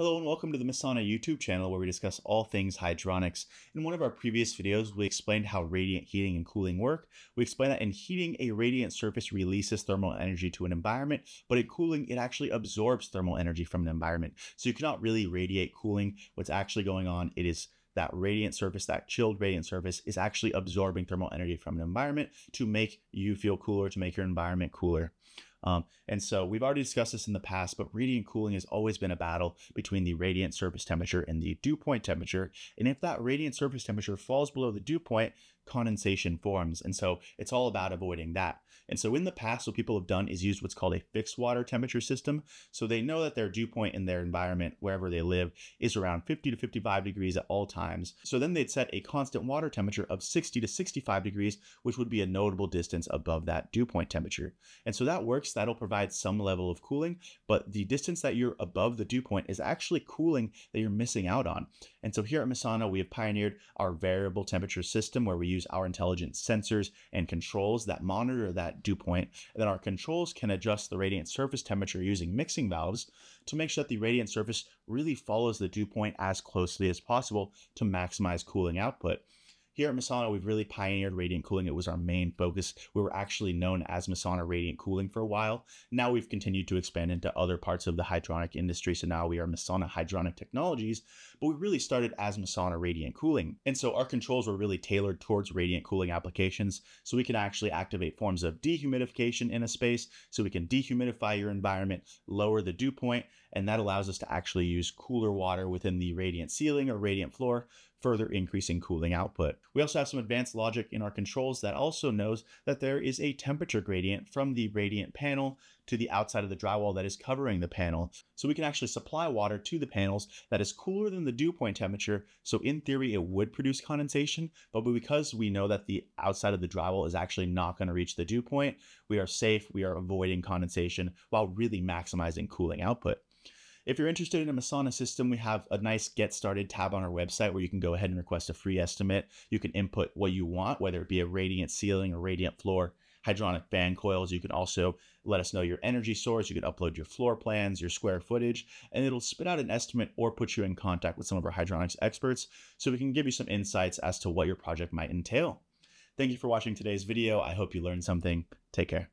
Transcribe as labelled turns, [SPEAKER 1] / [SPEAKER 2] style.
[SPEAKER 1] Hello and welcome to the Messana YouTube channel where we discuss all things hydronics. In one of our previous videos, we explained how radiant heating and cooling work. We explained that in heating, a radiant surface releases thermal energy to an environment, but in cooling, it actually absorbs thermal energy from an environment. So you cannot really radiate cooling. What's actually going on, it is that radiant surface, that chilled radiant surface is actually absorbing thermal energy from an environment to make you feel cooler, to make your environment cooler. Um, and so we've already discussed this in the past, but radiant cooling has always been a battle between the radiant surface temperature and the dew point temperature. And if that radiant surface temperature falls below the dew point, condensation forms. And so it's all about avoiding that. And so in the past, what people have done is used what's called a fixed water temperature system. So they know that their dew point in their environment, wherever they live, is around 50 to 55 degrees at all times. So then they'd set a constant water temperature of 60 to 65 degrees, which would be a notable distance above that dew point temperature. And so that works. That'll provide some level of cooling, but the distance that you're above the dew point is actually cooling that you're missing out on. And so here at Messana, we have pioneered our variable temperature system where we use our intelligent sensors and controls that monitor that dew point. And then our controls can adjust the radiant surface temperature using mixing valves to make sure that the radiant surface really follows the dew point as closely as possible to maximize cooling output. Here at Messana, we've really pioneered radiant cooling. It was our main focus. We were actually known as Messana Radiant Cooling for a while. Now we've continued to expand into other parts of the hydronic industry. So now we are Messana Hydronic Technologies, but we really started as Messana Radiant Cooling. And so our controls were really tailored towards radiant cooling applications. So we can actually activate forms of dehumidification in a space. So we can dehumidify your environment, lower the dew point, and that allows us to actually use cooler water within the radiant ceiling or radiant floor further increasing cooling output. We also have some advanced logic in our controls that also knows that there is a temperature gradient from the radiant panel to the outside of the drywall that is covering the panel. So we can actually supply water to the panels that is cooler than the dew point temperature. So in theory, it would produce condensation, but because we know that the outside of the drywall is actually not going to reach the dew point, we are safe, we are avoiding condensation while really maximizing cooling output. If you're interested in a Messana system, we have a nice Get Started tab on our website where you can go ahead and request a free estimate. You can input what you want, whether it be a radiant ceiling or radiant floor, hydronic fan coils. You can also let us know your energy source. You can upload your floor plans, your square footage, and it'll spit out an estimate or put you in contact with some of our hydronics experts so we can give you some insights as to what your project might entail. Thank you for watching today's video. I hope you learned something. Take care.